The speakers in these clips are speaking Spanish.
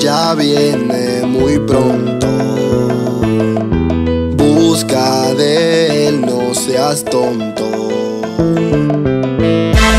ya viene muy pronto. Busca de él, no seas tonto.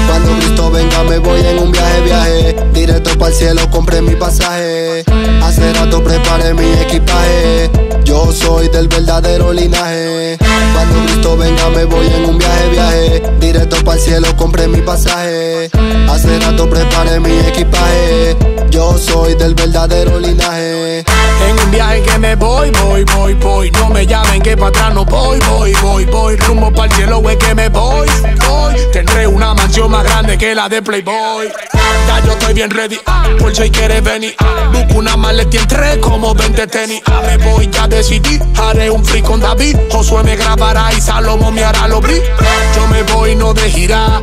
Cuando Cristo venga me voy en un viaje, viaje. Directo para el cielo, compré mi pasaje. Hace rato preparé mi equipaje. Yo soy del verdadero linaje. Cuando Cristo venga me voy en un viaje, viaje. Directo para el cielo, compré mi pasaje. Hace rato preparé mi equipaje Yo soy del verdadero linaje. En un viaje que me voy, voy, voy, voy. No me llamen que para atrás no voy, voy, voy, voy. Rumbo para el cielo es que me voy, voy. Tendré una mansión más grande que la de Playboy. Ya yo estoy bien ready, ah, por si quieres venir. Busco una maleta y entré como 20 tenis. Me voy, ya decidí, haré un free con David. Josué me grabará y Salomón me hará los beats Yo me voy, no de girar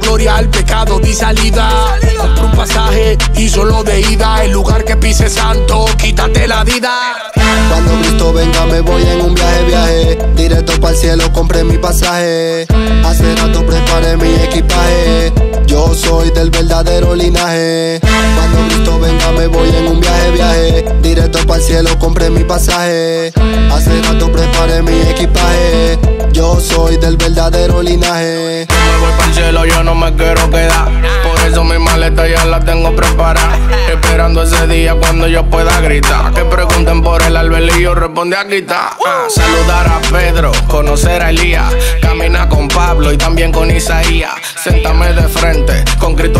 gloria al pecado, di salida. Compro un pasaje y solo de ida. El lugar que pise santo, quítate la vida. Cuando Cristo venga me voy en un viaje, viaje Directo para el cielo, compré mi pasaje Hace rato preparé mi equipaje Yo soy del verdadero linaje Cuando Cristo venga me voy en un viaje, viaje Directo para el cielo, compré mi pasaje Hace rato preparé mi equipaje Yo soy del verdadero linaje me voy para el cielo, yo no me quiero quedar. Por eso mi maleta ya la tengo preparada. Esperando ese día cuando yo pueda gritar. Que pregunten por el albelillo, responde aquí está. Ah, saludar a Pedro, conocer a Elías. Camina con Pablo y también con Isaías. Séntame de frente con Cristo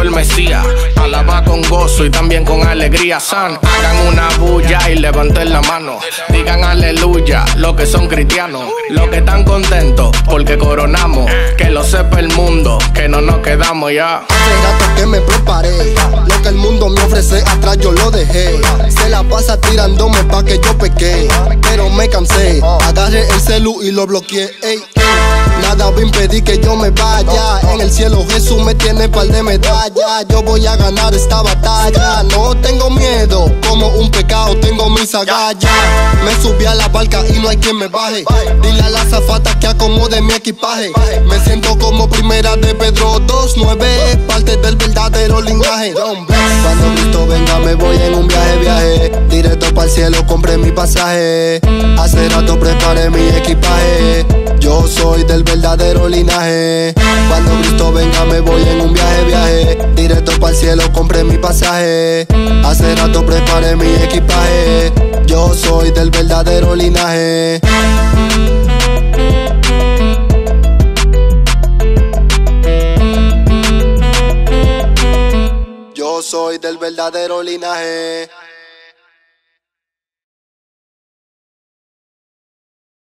Alaba con gozo y también con alegría. San, hagan una bulla y levanten la mano. Digan aleluya, los que son cristianos. Los que están contentos porque coronamos. Que lo sepa el mundo, que no nos quedamos ya. Hace rato que me preparé Lo que el mundo me ofrece atrás yo lo dejé Se la pasa tirándome pa' que yo pequé Pero me cansé Agarré el celu y lo bloqueé. Nada va a impedir que yo me vaya. En el cielo Jesús me tiene par de medallas. Yo voy a ganar esta batalla. No tengo miedo Como un pecado tengo mis agallas. Me subí a la barca y no hay quien me baje. Dile a la zafata que acomode mi equipaje. Me siento como primera de Pedro 2-9 Parte del verdadero linaje. Cuando Cristo venga me voy en un viaje, viaje. Directo para el cielo compré mi pasaje. Hace rato preparé mi equipaje del verdadero linaje. Cuando Cristo venga me voy en un viaje, viaje. Directo para el cielo compré mi pasaje. Hace rato preparé mi equipaje. Yo soy del verdadero linaje. Yo soy del verdadero linaje